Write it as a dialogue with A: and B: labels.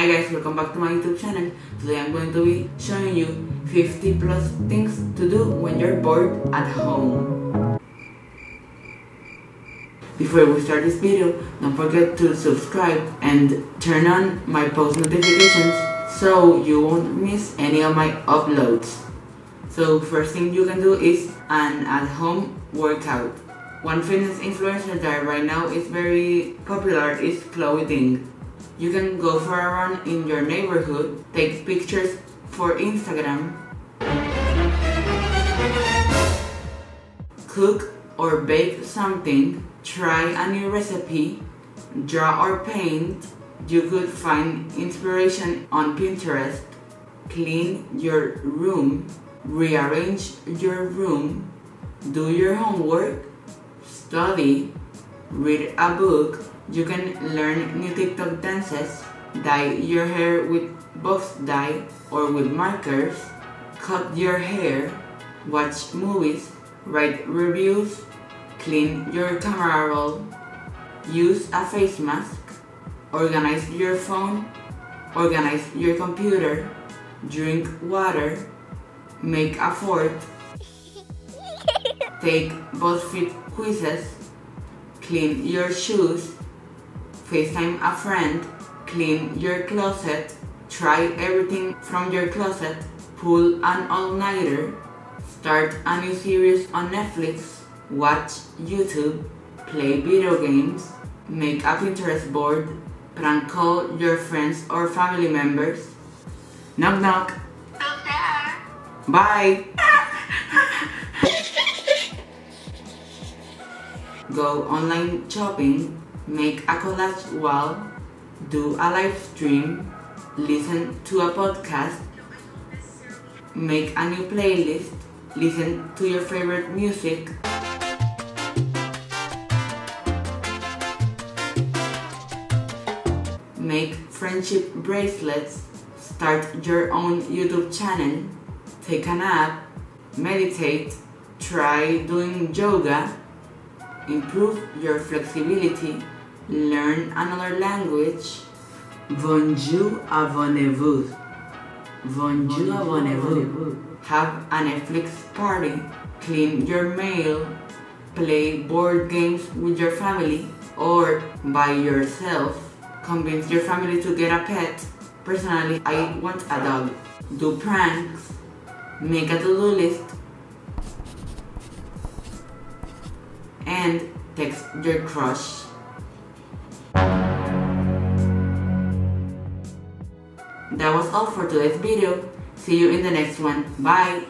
A: Hi guys, welcome back to my YouTube channel. Today I'm going to be showing you 50 plus things to do when you're bored at home. Before we start this video, don't forget to subscribe and turn on my post notifications so you won't miss any of my uploads. So first thing you can do is an at-home workout. One fitness influencer that right now is very popular is Chloe Ting. You can go for a run in your neighborhood, take pictures for Instagram, cook or bake something, try a new recipe, draw or paint. You could find inspiration on Pinterest, clean your room, rearrange your room, do your homework, study, read a book, you can learn new TikTok dances, dye your hair with box dye or with markers, cut your hair, watch movies, write reviews, clean your camera roll, use a face mask, organize your phone, organize your computer, drink water, make a fort, take BuzzFeed quizzes, clean your shoes, FaceTime a friend, clean your closet, try everything from your closet, pull an all-nighter, start a new series on Netflix, watch YouTube, play video games, make a Pinterest board, prank call your friends or family members. Knock knock. Bye. Go online shopping make a collage wall, do a live stream, listen to a podcast, make a new playlist, listen to your favorite music, make friendship bracelets, start your own YouTube channel, take a nap, meditate, try doing yoga, improve your flexibility, learn another language. Bonjour, abonnez-vous. Bonjour, abonnez-vous. Have a Netflix party. Clean your mail. Play board games with your family or by yourself. Convince your family to get a pet. Personally, I want a dog. Do pranks. Make a to-do list. and text your crush. That was all for today's video. See you in the next one. Bye!